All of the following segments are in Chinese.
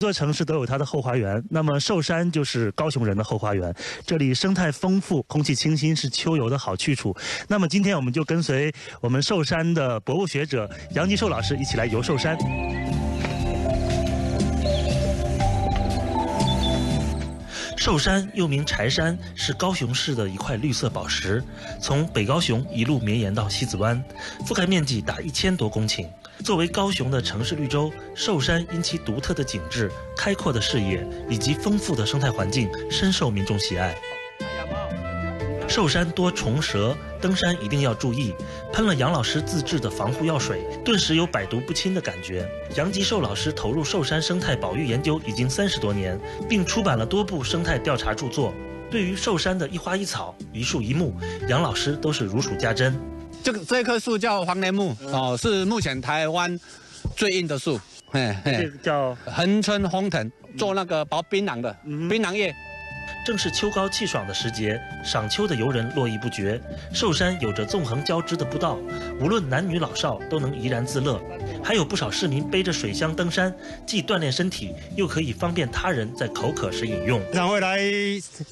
座城市都有它的后花园，那么寿山就是高雄人的后花园。这里生态丰富，空气清新，是秋游的好去处。那么今天我们就跟随我们寿山的博物学者杨吉寿老师一起来游寿山。寿山又名柴山，是高雄市的一块绿色宝石，从北高雄一路绵延到西子湾，覆盖面积达一千多公顷。作为高雄的城市绿洲，寿山因其独特的景致、开阔的视野以及丰富的生态环境，深受民众喜爱。寿山多虫蛇，登山一定要注意。喷了杨老师自制的防护药水，顿时有百毒不侵的感觉。杨吉寿老师投入寿山生态保育研究已经三十多年，并出版了多部生态调查著作。对于寿山的一花一草、一树一木，杨老师都是如数家珍。这个这棵树叫黄连木哦，是目前台湾最硬的树。嘿嘿，叫恒春红藤，做那个薄槟榔的槟榔叶。正是秋高气爽的时节，赏秋的游人络绎不绝。寿山有着纵横交织的步道，无论男女老少都能怡然自乐。还有不少市民背着水箱登山，既锻炼身体，又可以方便他人在口渴时饮用。然后来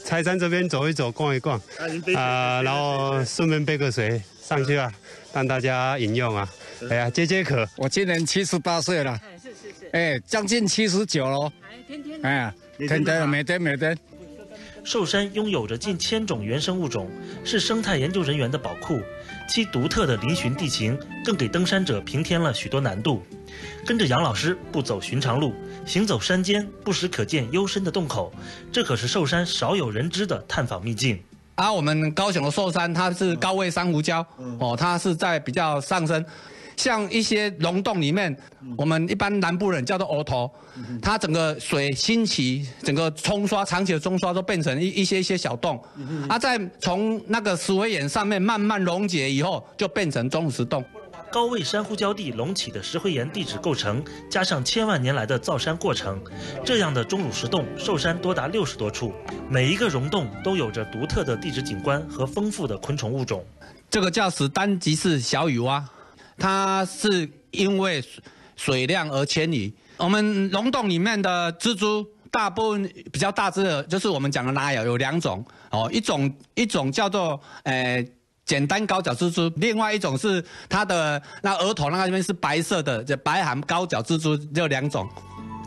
柴山这边走一走、逛一逛，啊，然后顺便背个水上去啊，让大家饮用啊。哎呀，解解渴。我今年七十八岁了，哎，是是是，哎，将近七十九了。哎，天天，哎呀，天天每天每天。寿山拥有着近千种原生物种，是生态研究人员的宝库。其独特的嶙峋地形，更给登山者平添了许多难度。跟着杨老师不走寻常路，行走山间，不时可见幽深的洞口。这可是寿山少有人知的探访秘境。啊，我们高雄的寿山，它是高位珊瑚礁，哦，它是在比较上升。像一些溶洞里面，我们一般南部人叫做“鹅头”，它整个水兴起，整个冲刷长期的冲刷都变成一一些一些小洞，啊，在从那个石灰岩上面慢慢溶解以后，就变成钟乳石洞。高位珊瑚礁地隆起的石灰岩地质构成，加上千万年来的造山过程，这样的钟乳石洞，寿山多达六十多处，每一个溶洞都有着独特的地质景观和丰富的昆虫物种。这个叫史丹吉士小雨蛙。它是因为水量而迁移。我们溶洞里面的蜘蛛，大部分比较大只的，就是我们讲的拉雅，有两种哦，一种一种叫做诶简单高脚蜘蛛，另外一种是它的那额头那边是白色的，这白含高脚蜘蛛，就两种。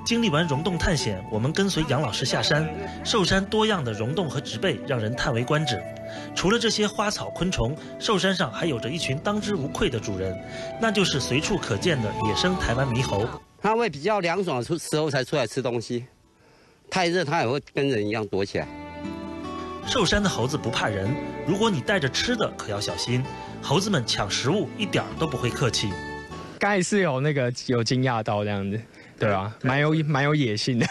经历完溶洞探险，我们跟随杨老师下山。寿山多样的溶洞和植被让人叹为观止。除了这些花草昆虫，寿山上还有着一群当之无愧的主人，那就是随处可见的野生台湾猕猴。它会比较凉爽的时候才出来吃东西，太热它也会跟人一样躲起来。寿山的猴子不怕人，如果你带着吃的，可要小心。猴子们抢食物一点都不会客气。刚才是有那个有惊讶到这样子。对啊，蛮有蛮有野性的。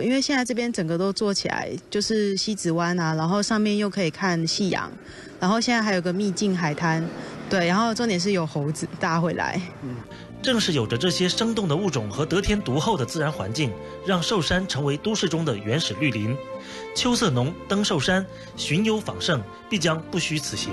因为现在这边整个都做起来，就是西子湾啊，然后上面又可以看夕阳，然后现在还有个秘境海滩，对，然后重点是有猴子，大家会来。嗯，正是有着这些生动的物种和得天独厚的自然环境，让寿山成为都市中的原始绿林。秋色浓，登寿山，寻幽访胜，必将不虚此行。